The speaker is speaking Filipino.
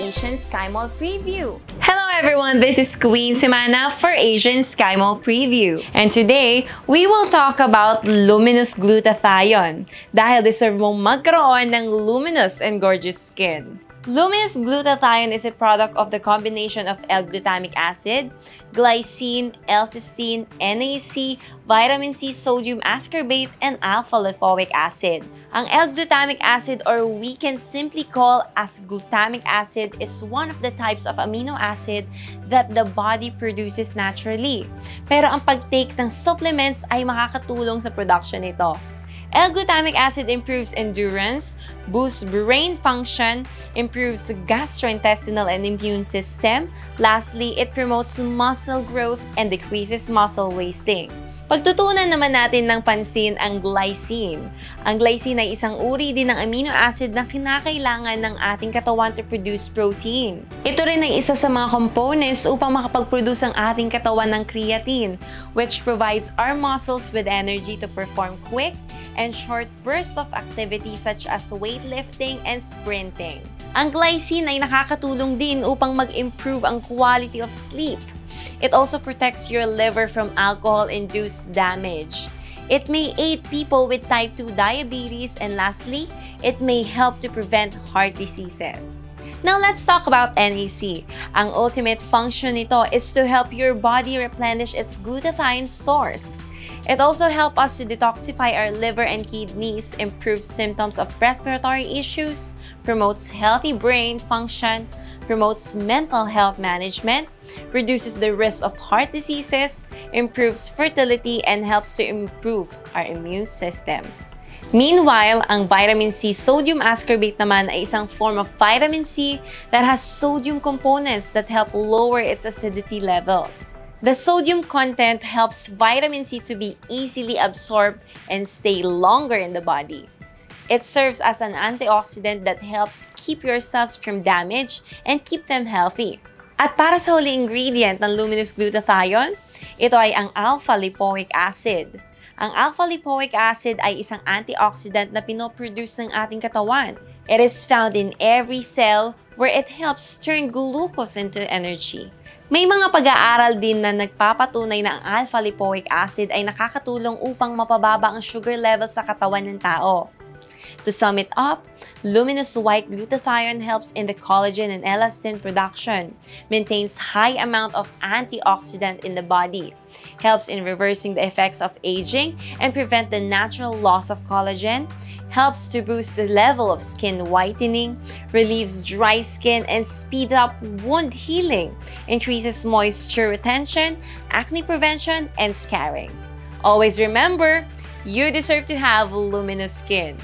Asian Sky Mall Preview. Hello everyone, this is Queen Simana for Asian Sky Mall Preview. And today, we will talk about luminous glutathione dahil deserve mong magkaroon ng luminous and gorgeous skin. Luminous glutathione is a product of the combination of L-glutamic acid, glycine, L-cysteine, NAC, vitamin C, sodium ascorbate, and alpha-lipoic acid. Ang L-glutamic acid or we can simply call as glutamic acid is one of the types of amino acid that the body produces naturally. Pero ang pagtake ng supplements ay makakatulong sa production nito. L-glutamic acid improves endurance, boosts brain function, improves gastrointestinal and immune system. Lastly, it promotes muscle growth and decreases muscle wasting. Pagtutunan naman natin ng pansin ang glycine. Ang glycine ay isang uri din ng amino acid na kinakailangan ng ating katawan to produce protein. Ito rin ay isa sa mga components upang makapag-produce ang ating katawan ng creatine, which provides our muscles with energy to perform quick and short bursts of activity such as weightlifting and sprinting. Ang glycine ay nakakatulong din upang mag-improve ang quality of sleep It also protects your liver from alcohol-induced damage. It may aid people with type 2 diabetes and lastly, it may help to prevent heart diseases. Now let's talk about NAC. Ang ultimate function nito is to help your body replenish its glutathione stores. It also helps us to detoxify our liver and kidneys, improves symptoms of respiratory issues, promotes healthy brain function, promotes mental health management, reduces the risk of heart diseases, improves fertility, and helps to improve our immune system. Meanwhile, ang vitamin C sodium ascorbate naman ay isang form of vitamin C that has sodium components that help lower its acidity levels. The sodium content helps vitamin C to be easily absorbed and stay longer in the body. It serves as an antioxidant that helps keep your cells from damage and keep them healthy. At para sa huli ingredient ng luminous glutathione, ito ay ang alpha-lipoic acid. Ang alpha-lipoic acid ay isang antioxidant na pinoproduce ng ating katawan. It is found in every cell where it helps turn glucose into energy. May mga pag-aaral din na nagpapatunay na ang alpha-lipoic acid ay nakakatulong upang mapababa ang sugar level sa katawan ng tao. To sum it up, luminous white glutathione helps in the collagen and elastin production, maintains high amount of antioxidant in the body, helps in reversing the effects of aging and prevent the natural loss of collagen, helps to boost the level of skin whitening, relieves dry skin and speed up wound healing, increases moisture retention, acne prevention, and scarring. Always remember, you deserve to have luminous skin.